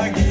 again.